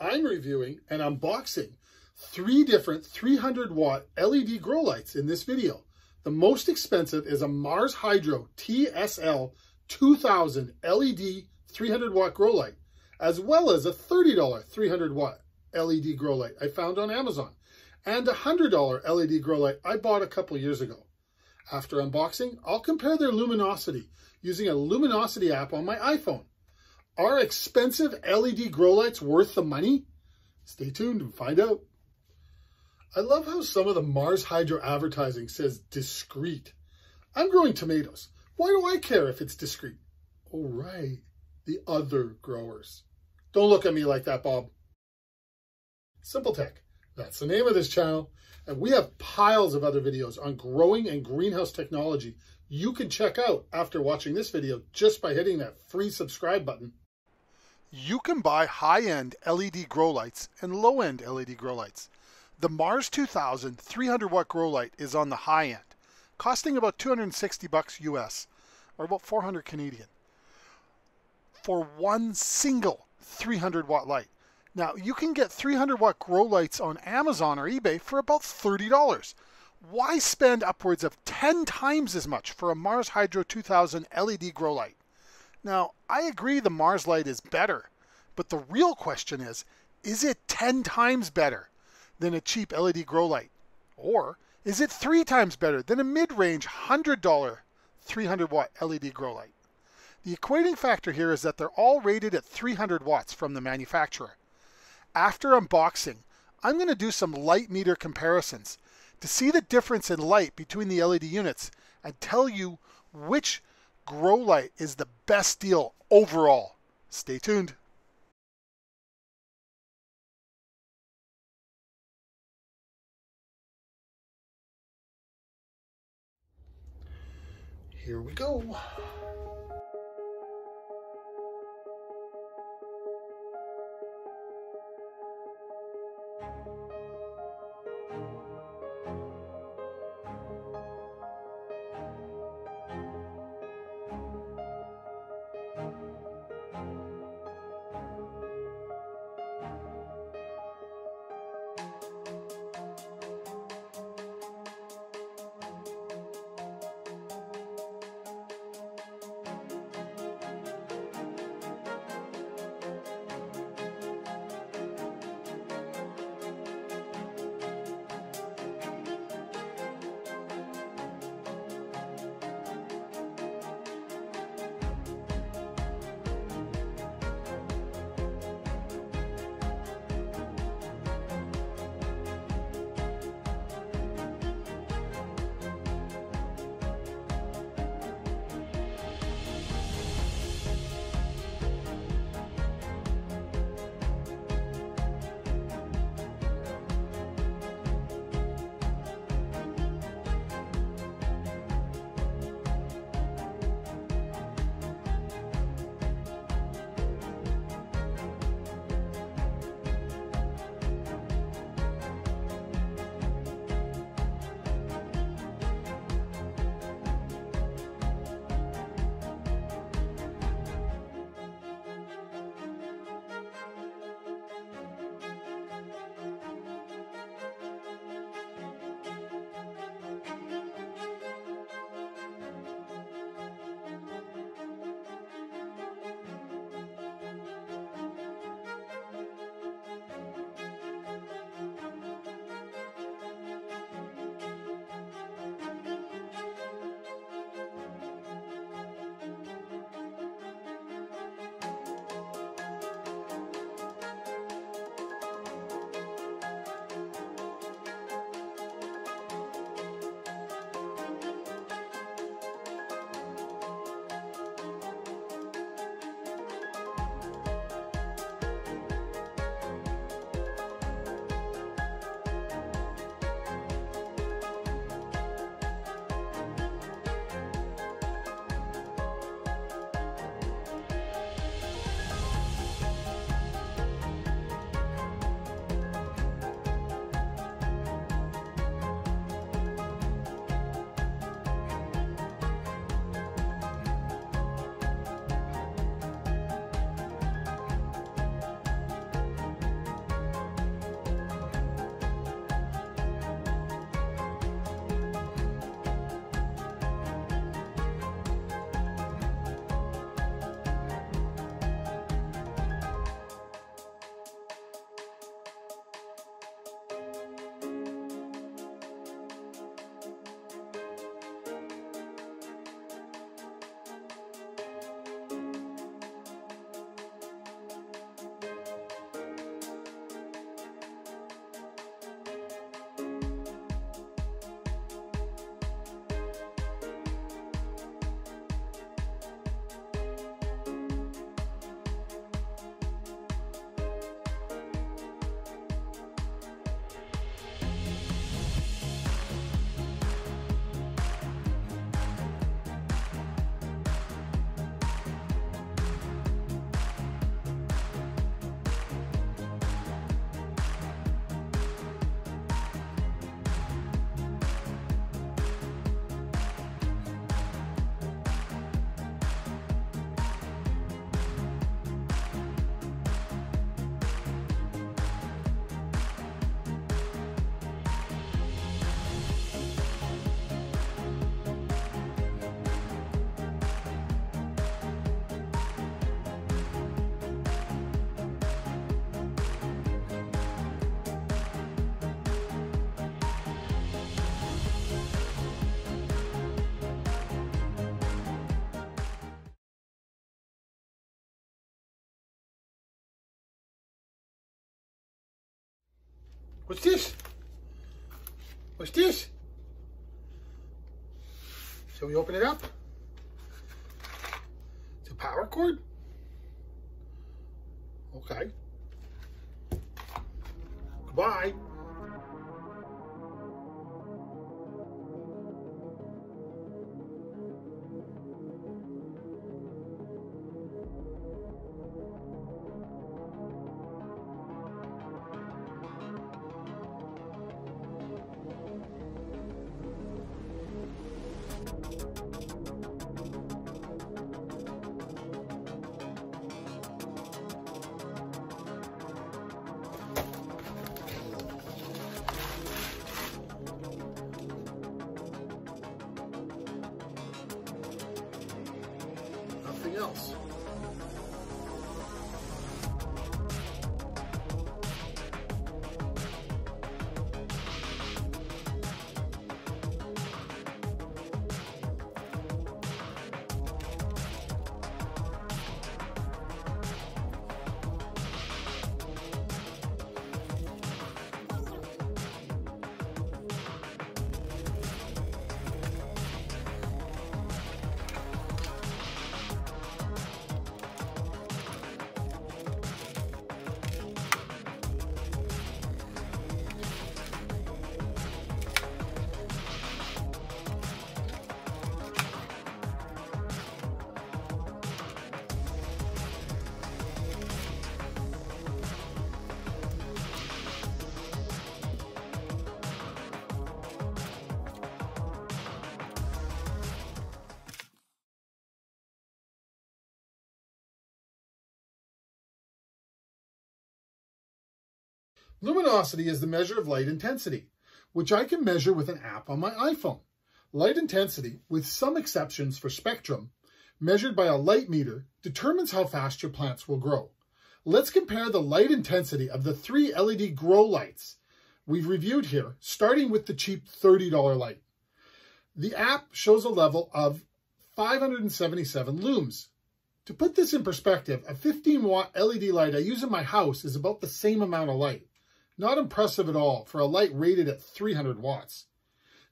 I'm reviewing and unboxing three different 300 watt LED grow lights in this video. The most expensive is a Mars Hydro TSL 2000 LED 300 watt grow light, as well as a $30 300 watt LED grow light I found on Amazon, and a $100 LED grow light I bought a couple years ago. After unboxing, I'll compare their luminosity using a luminosity app on my iPhone. Are expensive LED grow lights worth the money? Stay tuned and find out. I love how some of the Mars Hydro advertising says discreet. I'm growing tomatoes. Why do I care if it's discreet? Oh, right. The other growers. Don't look at me like that, Bob. Simple Tek. That's the name of this channel. And we have piles of other videos on growing and greenhouse technology you can check out after watching this video just by hitting that free subscribe button. You can buy high-end LED grow lights and low-end LED grow lights. The Mars 2000 300 watt grow light is on the high end, costing about 260 bucks US, or about 400 Canadian, for one single 300 watt light. Now, you can get 300 watt grow lights on Amazon or eBay for about $30. Why spend upwards of 10 times as much for a Mars Hydro 2000 LED grow light? Now, I agree the Mars light is better, but the real question is, is it 10 times better than a cheap LED grow light? Or is it three times better than a mid-range $100 300 watt LED grow light? The equating factor here is that they're all rated at 300 watts from the manufacturer. After unboxing, I'm going to do some light meter comparisons to see the difference in light between the LED units and tell you which grow light is the best deal overall. Stay tuned. Here we go. What's this? What's this? Shall we open it up? It's a power cord? Okay. Goodbye. Else. Luminosity is the measure of light intensity, which I can measure with an app on my iPhone. Light intensity, with some exceptions for spectrum, measured by a light meter, determines how fast your plants will grow. Let's compare the light intensity of the three LED grow lights we've reviewed here, starting with the cheap $30 light. The app shows a level of 577 looms. To put this in perspective, a 15 watt LED light I use in my house is about the same amount of light. Not impressive at all for a light rated at 300 watts.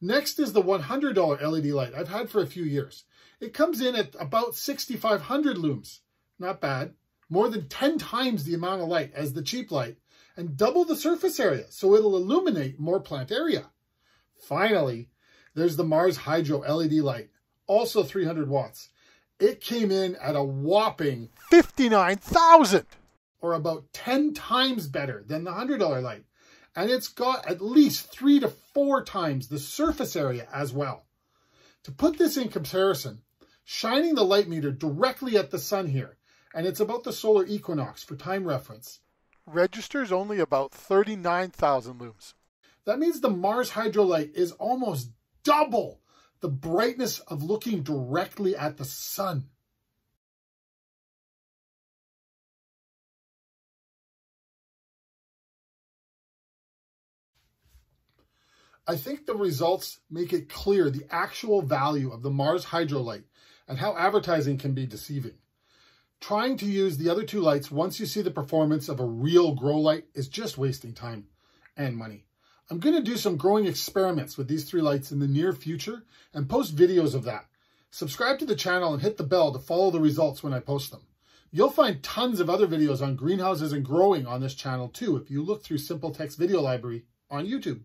Next is the $100 LED light I've had for a few years. It comes in at about 6,500 looms. Not bad. More than 10 times the amount of light as the cheap light and double the surface area so it'll illuminate more plant area. Finally, there's the Mars Hydro LED light, also 300 watts. It came in at a whopping 59,000 or about 10 times better than the $100 light. And it's got at least three to four times the surface area as well. To put this in comparison, shining the light meter directly at the sun here, and it's about the solar equinox for time reference, registers only about 39,000 looms. That means the Mars Hydro Light is almost double the brightness of looking directly at the sun. I think the results make it clear the actual value of the Mars Hydro Light and how advertising can be deceiving. Trying to use the other two lights once you see the performance of a real grow light is just wasting time and money. I'm going to do some growing experiments with these three lights in the near future and post videos of that. Subscribe to the channel and hit the bell to follow the results when I post them. You'll find tons of other videos on greenhouses and growing on this channel too if you look through Simple Tek's Video Library on YouTube.